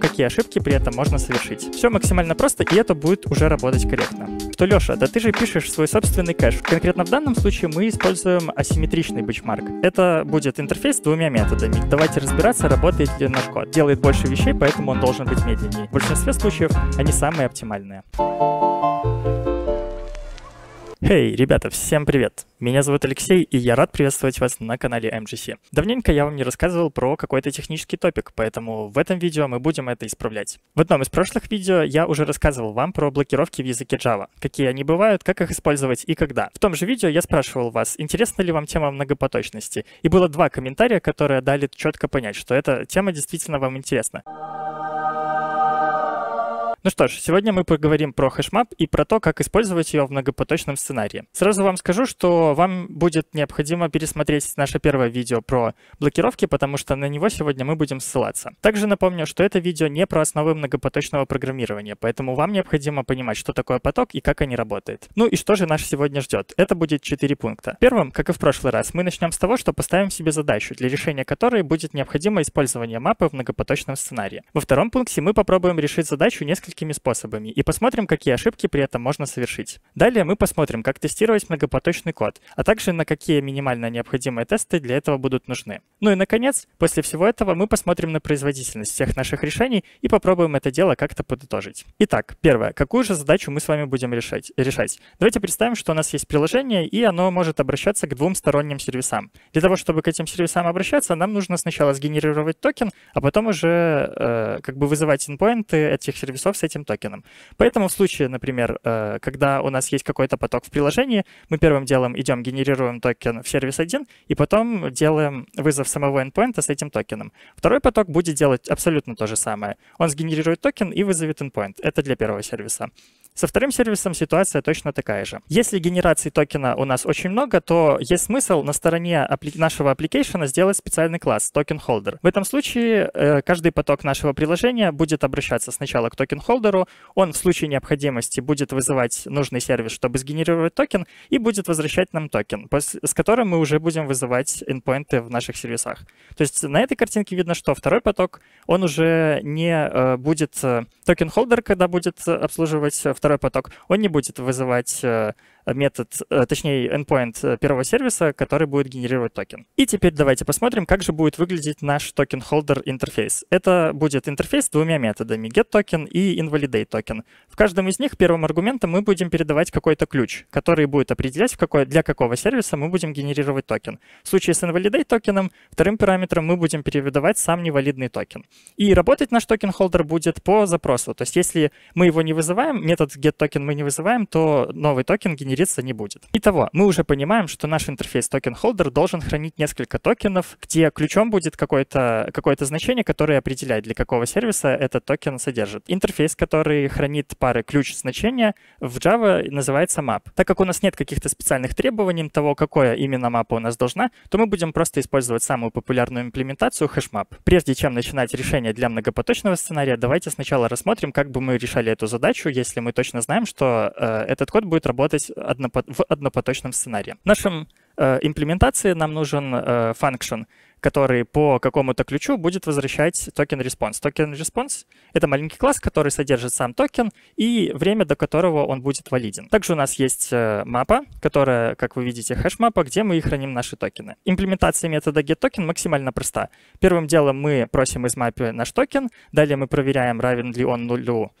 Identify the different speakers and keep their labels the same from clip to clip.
Speaker 1: какие ошибки при этом можно совершить. Все максимально просто, и это будет уже работать корректно. Что, Леша, да ты же пишешь свой собственный кэш. Конкретно в данном случае мы используем асимметричный бенчмарк. Это будет интерфейс с двумя методами. Давайте разбираться, работает ли наш код. Делает больше вещей, поэтому он должен быть медленнее. В большинстве случаев они самые оптимальные. Хей, hey, ребята, всем привет! Меня зовут Алексей, и я рад приветствовать вас на канале MGC. Давненько я вам не рассказывал про какой-то технический топик, поэтому в этом видео мы будем это исправлять. В одном из прошлых видео я уже рассказывал вам про блокировки в языке Java, какие они бывают, как их использовать и когда. В том же видео я спрашивал вас, интересна ли вам тема многопоточности, и было два комментария, которые дали четко понять, что эта тема действительно вам интересна. Ну что ж, сегодня мы поговорим про HashMap и про то, как использовать ее в многопоточном сценарии. Сразу вам скажу, что вам будет необходимо пересмотреть наше первое видео про блокировки, потому что на него сегодня мы будем ссылаться. Также напомню, что это видео не про основы многопоточного программирования, поэтому вам необходимо понимать, что такое поток и как они работают. Ну и что же нас сегодня ждет? Это будет 4 пункта. Первым, как и в прошлый раз, мы начнем с того, что поставим себе задачу, для решения которой будет необходимо использование мапы в многопоточном сценарии. Во втором пункте мы попробуем решить задачу несколько несколькими способами и посмотрим, какие ошибки при этом можно совершить. Далее мы посмотрим, как тестировать многопоточный код, а также на какие минимально необходимые тесты для этого будут нужны. Ну и наконец, после всего этого мы посмотрим на производительность всех наших решений и попробуем это дело как-то подытожить. Итак, первое. Какую же задачу мы с вами будем решать? решать? Давайте представим, что у нас есть приложение, и оно может обращаться к двум сторонним сервисам. Для того, чтобы к этим сервисам обращаться, нам нужно сначала сгенерировать токен, а потом уже э, как бы вызывать инпоинты этих сервисов с этим токеном. Поэтому в случае, например, э, когда у нас есть какой-то поток в приложении, мы первым делом идем, генерируем токен в сервис 1, и потом делаем вызов самого endpoint с этим токеном. Второй поток будет делать абсолютно то же самое. Он сгенерирует токен и вызовет endpoint. Это для первого сервиса. Со вторым сервисом ситуация точно такая же. Если генерации токена у нас очень много, то есть смысл на стороне нашего application сделать специальный класс token holder. В этом случае э, каждый поток нашего приложения будет обращаться сначала к token holder у, он в случае необходимости будет вызывать нужный сервис, чтобы сгенерировать токен, и будет возвращать нам токен, с которым мы уже будем вызывать endpoint ы в наших сервисах. То есть на этой картинке видно, что второй поток, он уже не э, будет э, token holder, когда будет обслуживать второй поток, он не будет вызывать э, метод, э, точнее, endpoint э, первого сервиса, который будет генерировать токен. И теперь давайте посмотрим, как же будет выглядеть наш token holder интерфейс. Это будет интерфейс с двумя методами, getToken и invalidateToken. В каждом из них первым аргументом мы будем передавать какой-то ключ, который будет определять, в какой, для какого сервиса мы будем генерировать токен. В случае с invalidateToken вторым параметром мы будем передавать сам невалидный токен. И работать наш token holder будет по запросу. То есть если мы его не вызываем, метод getToken мы не вызываем, то новый токен генерировать генериться не будет. Итого, мы уже понимаем, что наш интерфейс token holder должен хранить несколько токенов, где ключом будет какое-то какое значение, которое определяет, для какого сервиса этот токен содержит. Интерфейс, который хранит пары ключ-значения, в Java называется map. Так как у нас нет каких-то специальных требований того, какое именно мапа у нас должна, то мы будем просто использовать самую популярную имплементацию HashMap. Прежде чем начинать решение для многопоточного сценария, давайте сначала рассмотрим, как бы мы решали эту задачу, если мы точно знаем, что э, этот код будет работать в однопоточном сценарии. В нашем э, имплементации нам нужен э, function, который по какому-то ключу будет возвращать token response. Token response — это маленький класс, который содержит сам токен и время, до которого он будет валиден. Также у нас есть э, мапа, которая, как вы видите, HashMap а, где мы и храним наши токены. Имплементация метода getToken максимально проста. Первым делом мы просим из мапы наш токен, далее мы проверяем, равен ли он нулю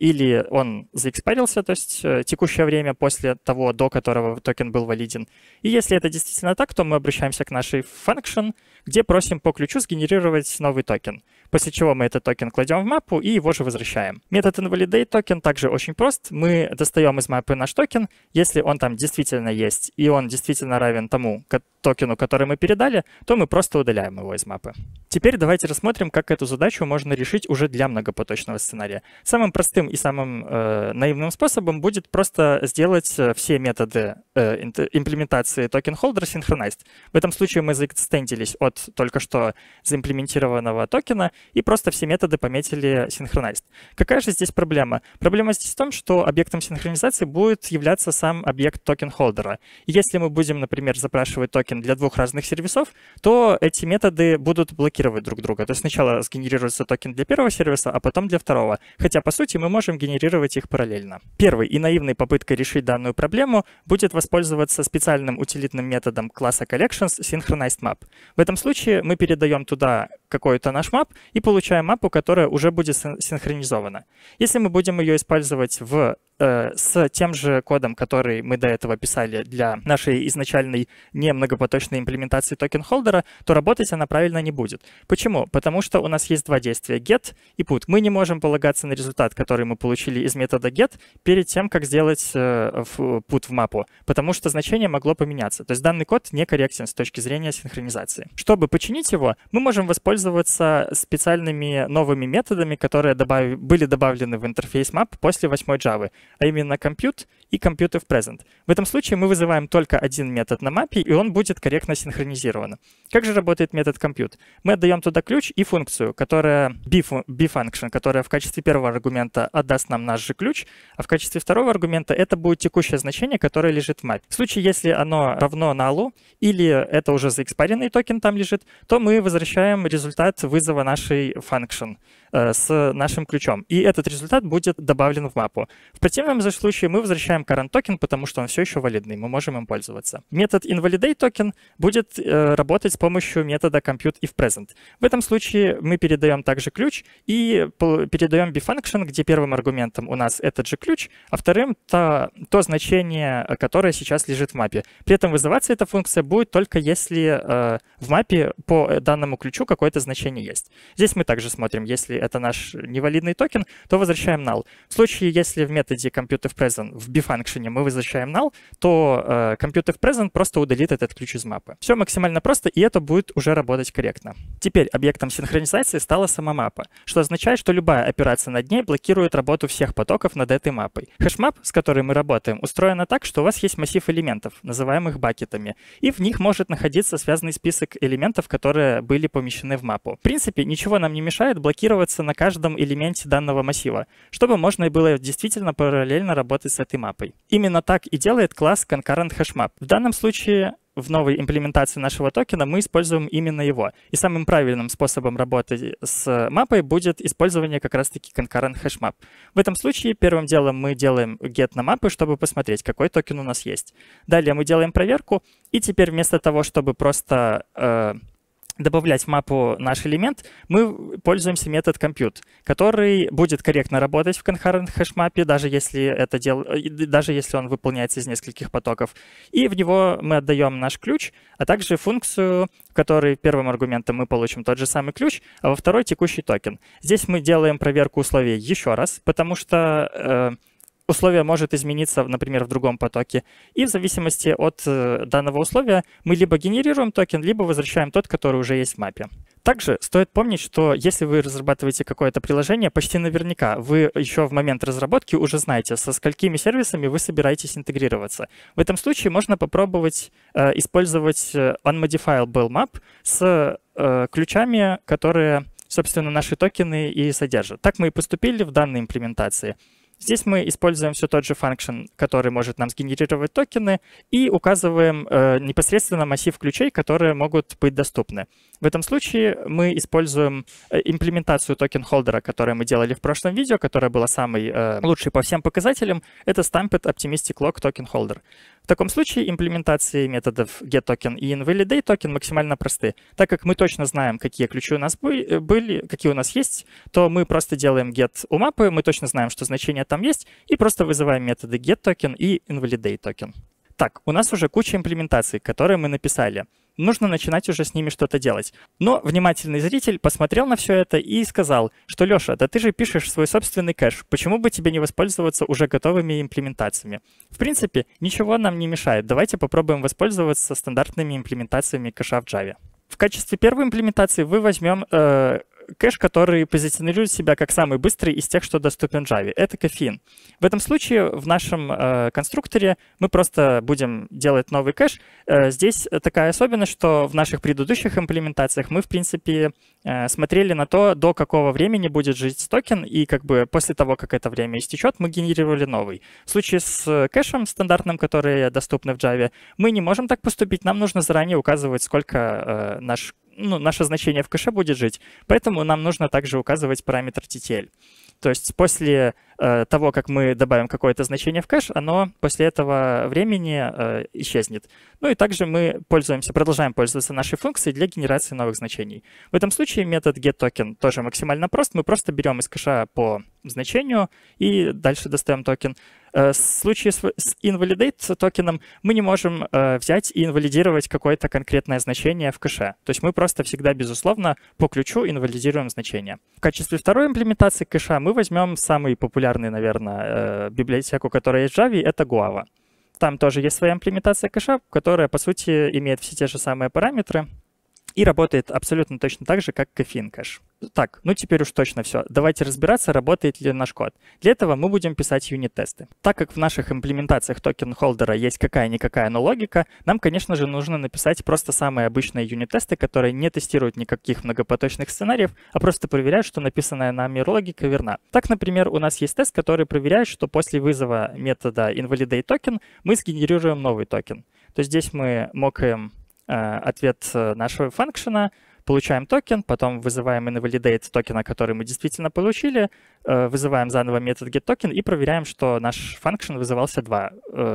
Speaker 1: или он за expire ился, то есть э, текущее время после того, до которого токен был валиден. И если это действительно так, то мы обращаемся к нашей function, где просим по ключу сгенерировать новый токен. После чего мы этот токен кладем в мапу и его же возвращаем. Метод invalidate token также очень прост. Мы достаем из мапы наш токен. Если он там действительно есть и он действительно равен тому токену, который мы передали, то мы просто удаляем его из мапы. Теперь давайте рассмотрим, как эту задачу можно решить уже для многопоточного сценария. Самым простым и самым э, наивным способом будет просто сделать э, все методы э, имплементации token holder synchronized. В этом случае мы заэкстендились от только что заимплементированного токена и просто все методы пометили synchronized. Какая же здесь проблема? Проблема здесь в том, что объектом синхронизации будет являться сам объект токен холдера. Если мы будем, например, запрашивать токен для двух разных сервисов, то эти методы будут блокировать друг друга. То есть сначала сгенерируется токен для первого сервиса, а потом для второго. Хотя, по сути, мы можем генерировать их параллельно. Первой и наивной попыткой решить данную проблему будет воспользоваться специальным утилитным методом класса collections synchronized map. В этом случае мы передаем туда какой-то наш map и получаем мапу, которая уже будет синхронизована. Если мы будем ее использовать в с тем же кодом, который мы до этого писали для нашей изначальной не многопоточной имплементации токен-холдера, то работать она правильно не будет. Почему? Потому что у нас есть два действия get и put. Мы не можем полагаться на результат, который мы получили из метода get перед тем, как сделать э, put в мапу, потому что значение могло поменяться. То есть данный код некорректен с точки зрения синхронизации. Чтобы починить его, мы можем воспользоваться специальными новыми методами, которые добав... были добавлены в интерфейс map после 8 Java а именно compute и compute в present. В этом случае мы вызываем только один метод на мапе, и он будет корректно синхронизирован. Как же работает метод compute? Мы отдаем туда ключ и функцию, которая b-function, которая в качестве первого аргумента отдаст нам наш же ключ, а в качестве второго аргумента это будет текущее значение, которое лежит в мапе. В случае, если оно равно null, или это уже заэкспаренный токен там лежит, то мы возвращаем результат вызова нашей function э, с нашим ключом. И этот результат будет добавлен в мапу. В же случае мы возвращаем current token, потому что он все еще валидный, мы можем им пользоваться. Метод invalidate token будет э, работать с помощью метода compute if present. В этом случае мы передаем также ключ и передаем BiFunction, где первым аргументом у нас этот же ключ, а вторым то, то значение, которое сейчас лежит в мапе. При этом вызываться эта функция будет только если э, в мапе по данному ключу какое-то значение есть. Здесь мы также смотрим, если это наш невалидный токен, то возвращаем null. В случае, если в методе compute if present в BiFunction мы возвращаем null, то э, compute if present просто удалит этот ключ из мапы. Все максимально просто, и это будет уже работать корректно. Теперь объектом синхронизации стала сама мапа, что означает, что любая операция над ней блокирует работу всех потоков над этой мапой. HashMap, с которой мы работаем, устроена так, что у вас есть массив элементов, называемых бакетами, и в них может находиться связанный список элементов, которые были помещены в мапу. В принципе, ничего нам не мешает блокироваться на каждом элементе данного массива, чтобы можно было действительно параллельно работать с этой мапой. Именно так и делает класс Concurrent HashMap. В данном случае в новой имплементации нашего токена мы используем именно его. И самым правильным способом работы с мапой будет использование как раз-таки concurrent hashmap. В этом случае первым делом мы делаем get на мапы, чтобы посмотреть, какой токен у нас есть. Далее мы делаем проверку, и теперь вместо того, чтобы просто э, добавлять в мапу наш элемент, мы пользуемся метод compute, который будет корректно работать в concurrent хэшмапе, даже если, это дел... даже если он выполняется из нескольких потоков. И в него мы отдаем наш ключ, а также функцию, в которой первым аргументом мы получим тот же самый ключ, а во второй текущий токен. Здесь мы делаем проверку условий еще раз, потому что э, условие может измениться, например, в другом потоке. И в зависимости от э, данного условия мы либо генерируем токен, либо возвращаем тот, который уже есть в мапе. Также стоит помнить, что если вы разрабатываете какое-то приложение, почти наверняка вы еще в момент разработки уже знаете, со сколькими сервисами вы собираетесь интегрироваться. В этом случае можно попробовать э, использовать э, unmodifiable map с э, ключами, которые, собственно, наши токены и содержат. Так мы и поступили в данной имплементации. Здесь мы используем все тот же function, который может нам сгенерировать токены, и указываем э, непосредственно массив ключей, которые могут быть доступны. В этом случае мы используем э, имплементацию токен-холдера, которую мы делали в прошлом видео, которая была самой э, лучшей по всем показателям. Это Stamped Optimistic Lock Token Holder. В таком случае имплементации методов getToken и InvalidateToken максимально просты. Так как мы точно знаем, какие ключи у нас э, были, какие у нас есть, то мы просто делаем get у мапы, мы точно знаем, что значение там есть, и просто вызываем методы getToken и InvalidateToken. Так, у нас уже куча имплементаций, которые мы написали. Нужно начинать уже с ними что-то делать. Но внимательный зритель посмотрел на все это и сказал, что Леша, да ты же пишешь свой собственный кэш, почему бы тебе не воспользоваться уже готовыми имплементациями? В принципе, ничего нам не мешает. Давайте попробуем воспользоваться стандартными имплементациями кэша в Java. В качестве первой имплементации вы возьмем э, кэш, который позиционирует себя как самый быстрый из тех, что доступен Java. Это Caffeine. В этом случае в нашем э, конструкторе мы просто будем делать новый кэш. Э, здесь такая особенность, что в наших предыдущих имплементациях мы, в принципе, э, смотрели на то, до какого времени будет жить токен, и как бы после того, как это время истечет, мы генерировали новый. В случае с кэшем стандартным, который доступны в Java, мы не можем так поступить, нам нужно заранее указывать, сколько э, наш ну, наше значение в кэше будет жить, поэтому нам нужно также указывать параметр TTL. То есть после э, того, как мы добавим какое-то значение в кэш, оно после этого времени э, исчезнет. Ну и также мы пользуемся, продолжаем пользоваться нашей функцией для генерации новых значений. В этом случае метод getToken тоже максимально прост. Мы просто берем из кэша по значению и дальше достаем токен. Э, в случае с invalidate токеном мы не можем э, взять и инвалидировать какое-то конкретное значение в кэше. То есть мы просто всегда, безусловно, по ключу инвалидируем значение. В качестве второй имплементации кэша мы возьмем самый популярный, наверное, э, библиотеку, которая есть в Java, это Guava. Там тоже есть своя имплементация кэша, которая, по сути, имеет все те же самые параметры, и работает абсолютно точно так же, как кофеин кэш. Так, ну теперь уж точно все. Давайте разбираться, работает ли наш код. Для этого мы будем писать юнит-тесты. Так как в наших имплементациях токен-холдера есть какая-никакая, но логика, нам, конечно же, нужно написать просто самые обычные юнит-тесты, которые не тестируют никаких многопоточных сценариев, а просто проверяют, что написанная нами логика верна. Так, например, у нас есть тест, который проверяет, что после вызова метода invalidate мы сгенерируем новый токен. То есть здесь мы мокаем ответ э, нашего function а, получаем токен, потом вызываем invalidate токена, который мы действительно получили, э, вызываем заново метод getToken и проверяем, что наш function вызывался два,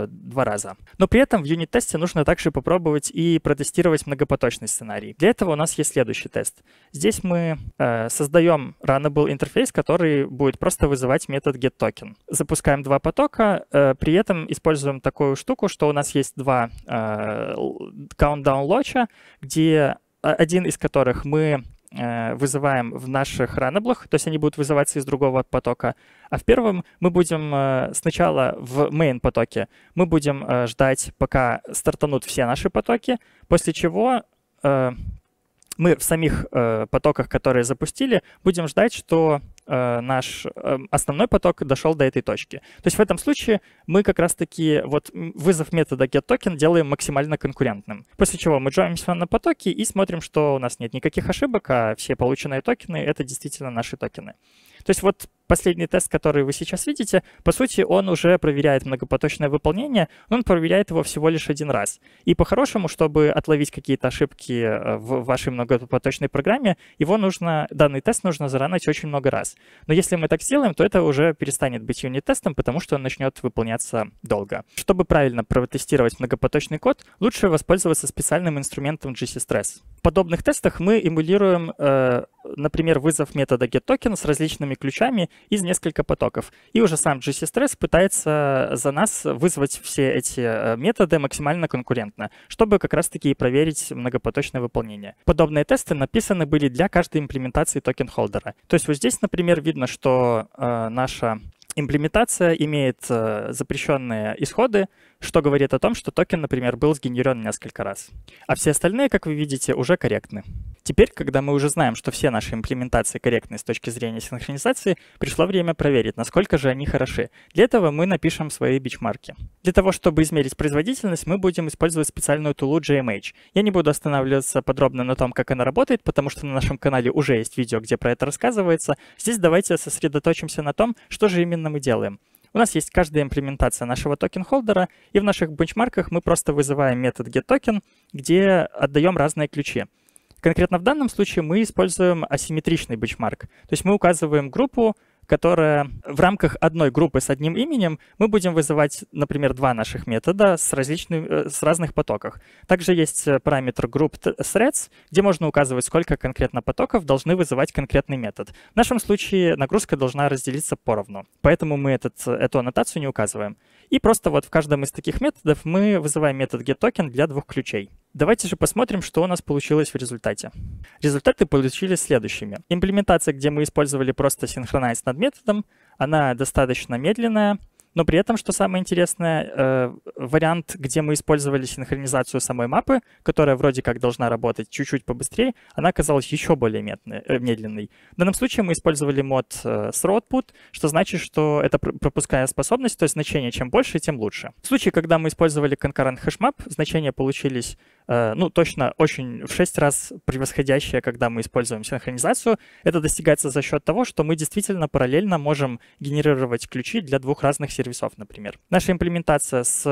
Speaker 1: два раза. Но при этом в юнит-тесте нужно также попробовать и протестировать многопоточный сценарий. Для этого у нас есть следующий тест. Здесь мы создаем runnable интерфейс, который будет просто вызывать метод getToken. Запускаем два потока, при этом используем такую штуку, что у нас есть два countdown лоча, где один из которых мы э, вызываем в наших ранеблах, то есть они будут вызываться из другого потока. А в первом мы будем э, сначала в main потоке, мы будем э, ждать, пока стартанут все наши потоки, после чего мы в самих потоках, которые запустили, будем ждать, что наш э, основной поток дошел до этой точки. То есть в этом случае мы как раз-таки вот вызов метода getToken делаем максимально конкурентным. После чего мы джойнимся на потоки и смотрим, что у нас нет никаких ошибок, а все полученные токены — это действительно наши токены. То есть вот последний тест, который вы сейчас видите, по сути, он уже проверяет многопоточное выполнение, но он проверяет его всего лишь один раз. И по-хорошему, чтобы отловить какие-то ошибки э, в вашей многопоточной программе, его нужно, данный тест нужно заранить очень много раз. Но если мы так сделаем, то это уже перестанет быть юнит-тестом, потому что он начнет выполняться долго. Чтобы правильно протестировать многопоточный код, лучше воспользоваться специальным инструментом GC-Stress. В подобных тестах мы эмулируем, э, например, вызов метода getToken с различными ключами из нескольких потоков. И уже сам GC Stress пытается за нас вызвать все эти э, методы максимально конкурентно, чтобы как раз-таки проверить многопоточное выполнение. Подобные тесты написаны были для каждой имплементации токен-холдера. То есть вот здесь, например, видно, что э, наша имплементация имеет э, запрещенные исходы, что говорит о том, что токен, например, был сгенерирован несколько раз. А все остальные, как вы видите, уже корректны. Теперь, когда мы уже знаем, что все наши имплементации корректны с точки зрения синхронизации, пришло время проверить, насколько же они хороши. Для этого мы напишем свои бенчмарки. Для того, чтобы измерить производительность, мы будем использовать специальную тулу JMH. Я не буду останавливаться подробно на том, как она работает, потому что на нашем канале уже есть видео, где про это рассказывается. Здесь давайте сосредоточимся на том, что же именно мы делаем. У нас есть каждая имплементация нашего токен-холдера, и в наших бенчмарках мы просто вызываем метод getToken, где отдаем разные ключи. Конкретно в данном случае мы используем асимметричный бенчмарк. То есть мы указываем группу, которая в рамках одной группы с одним именем мы будем вызывать, например, два наших метода с, различными, э, с разных потоков. Также есть э, параметр group threads, где можно указывать, сколько конкретно потоков должны вызывать конкретный метод. В нашем случае нагрузка должна разделиться поровну, поэтому мы этот, эту аннотацию не указываем. И просто вот в каждом из таких методов мы вызываем метод getToken для двух ключей. Давайте же посмотрим, что у нас получилось в результате. Результаты получились следующими. Имплементация, где мы использовали просто synchronize над методом, она достаточно медленная, но при этом, что самое интересное, э, вариант, где мы использовали синхронизацию самой мапы, которая вроде как должна работать чуть-чуть побыстрее, она оказалась еще более медленной. Э, медленной. В данном случае мы использовали мод э, throughput, что значит, что это пропуская способность, то есть значение чем больше, тем лучше. В случае, когда мы использовали concurrent hashmap, значения получились ну, точно очень в 6 раз превосходящее, когда мы используем синхронизацию. Это достигается за счет того, что мы действительно параллельно можем генерировать ключи для двух разных сервисов, например. Наша имплементация с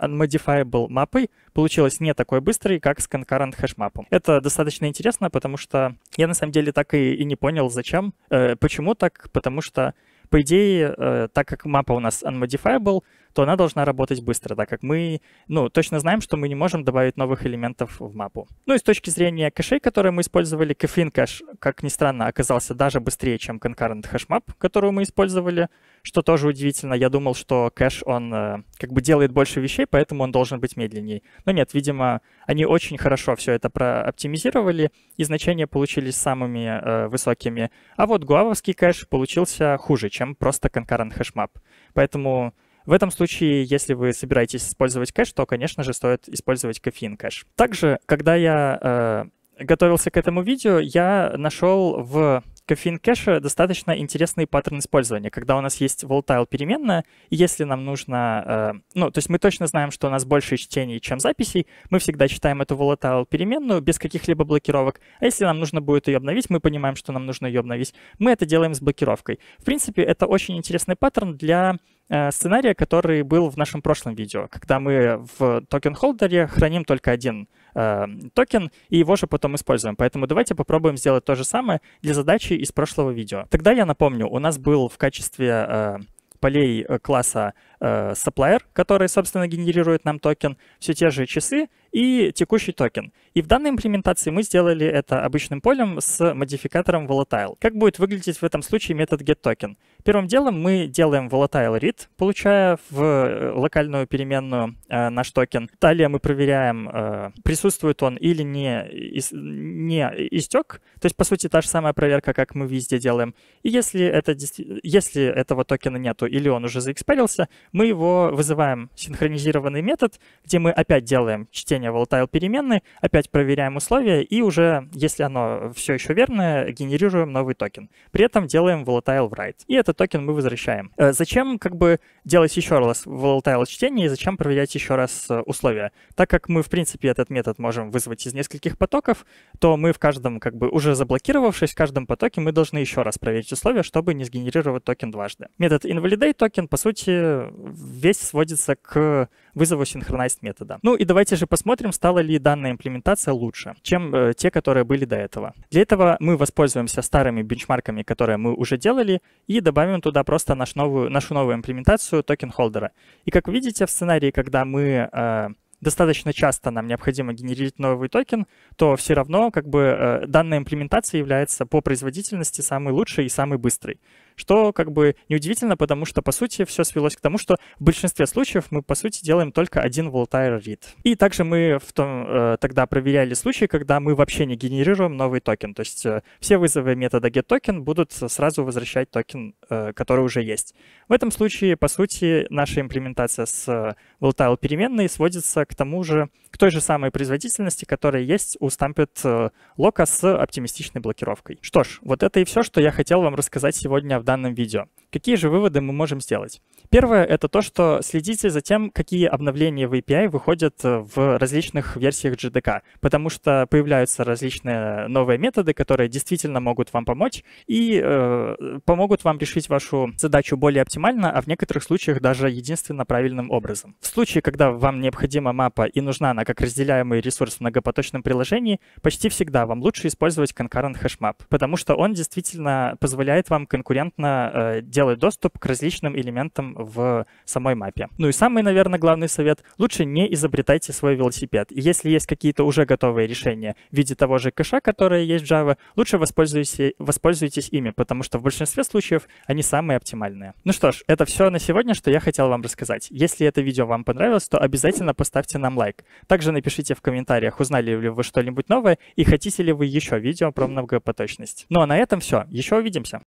Speaker 1: unmodifiable мапой получилась не такой быстрой, как с concurrent hashmap. Это достаточно интересно, потому что я на самом деле так и, и не понял, зачем. Э, почему так? Потому что по идее, э, так как мапа у нас unmodifiable, то она должна работать быстро, так как мы, ну, точно знаем, что мы не можем добавить новых элементов в мапу. Ну и с точки зрения кэшей, которые мы использовали, Kefin кэш, как ни странно, оказался даже быстрее, чем concurrent hashmap, которую мы использовали, что тоже удивительно. Я думал, что кэш, он э, как бы делает больше вещей, поэтому он должен быть медленнее. Но нет, видимо, они очень хорошо все это прооптимизировали, и значения получились самыми э, высокими. А вот гуавовский кэш получился хуже, чем просто concurrent hashmap. Поэтому в этом случае, если вы собираетесь использовать кэш, то, конечно же, стоит использовать Caffeine кэш. Также, когда я э, готовился к этому видео, я нашел в Caffeine кэша достаточно интересный паттерн использования, когда у нас есть volatile переменная, и если нам нужно, э, ну, то есть мы точно знаем, что у нас больше чтений, чем записей, мы всегда читаем эту volatile переменную без каких-либо блокировок, а если нам нужно будет ее обновить, мы понимаем, что нам нужно ее обновить, мы это делаем с блокировкой. В принципе, это очень интересный паттерн для сценария, который был в нашем прошлом видео, когда мы в токен-холдере храним только один э, токен и его же потом используем. Поэтому давайте попробуем сделать то же самое для задачи из прошлого видео. Тогда я напомню, у нас был в качестве э, полей э, класса э, supplier, который, собственно, генерирует нам токен, все те же часы и текущий токен. И в данной имплементации мы сделали это обычным полем с модификатором volatile. Как будет выглядеть в этом случае метод getToken? Первым делом мы делаем volatile read, получая в э, локальную переменную э, наш токен. Далее мы проверяем, э, присутствует он или не, не истек. То есть, по сути, та же самая проверка, как мы везде делаем. И если, это, если этого токена нету или он уже заэкспарился, мы его вызываем синхронизированный метод, где мы опять делаем чтение volatile переменной, опять проверяем условия и уже, если оно все еще верное, генерируем новый токен. При этом делаем volatile write. И этот токен мы возвращаем. Э, зачем как бы делать еще раз volatile чтение и зачем проверять еще раз э, условия? Так как мы, в принципе, этот метод можем вызвать из нескольких потоков, то мы в каждом, как бы уже заблокировавшись, в каждом потоке мы должны еще раз проверить условия, чтобы не сгенерировать токен дважды. Метод invalidate token, по сути, весь сводится к вызову synchronized метода. Ну и давайте же посмотрим, стала ли данная имплементация лучше, чем э, те, которые были до этого. Для этого мы воспользуемся старыми бенчмарками, которые мы уже делали, и добавим туда просто наш новую, нашу новую имплементацию токен-холдера. И как вы видите в сценарии, когда мы э, достаточно часто нам необходимо генерировать новый токен, то все равно как бы э, данная имплементация является по производительности самой лучшей и самой быстрой что как бы неудивительно, потому что, по сути, все свелось к тому, что в большинстве случаев мы, по сути, делаем только один volatile read. И также мы в том, э, тогда проверяли случаи, когда мы вообще не генерируем новый токен. То есть э, все вызовы метода getToken будут сразу возвращать токен, э, который уже есть. В этом случае, по сути, наша имплементация с volatile переменной сводится к тому же, к той же самой производительности, которая есть у Stamped лока с оптимистичной блокировкой. Что ж, вот это и все, что я хотел вам рассказать сегодня в данном видео. Какие же выводы мы можем сделать? Первое — это то, что следите за тем, какие обновления в API выходят э, в различных версиях JDK, потому что появляются различные новые методы, которые действительно могут вам помочь и э, помогут вам решить вашу задачу более оптимально, а в некоторых случаях даже единственно правильным образом. В случае, когда вам необходима мапа и нужна она как разделяемый ресурс в многопоточном приложении, почти всегда вам лучше использовать concurrent hashmap, потому что он действительно позволяет вам конкурентно э, делать доступ к различным элементам в самой мапе. Ну и самый, наверное, главный совет — лучше не изобретайте свой велосипед. И если есть какие-то уже готовые решения в виде того же кэша, которые есть в Java, лучше воспользуйтесь, воспользуйтесь ими, потому что в большинстве случаев они самые оптимальные. Ну что ж, это все на сегодня, что я хотел вам рассказать. Если это видео вам понравилось, то обязательно поставьте нам лайк. Также напишите в комментариях, узнали ли вы что-нибудь новое и хотите ли вы еще видео про многопоточность. Ну а на этом все. Еще увидимся.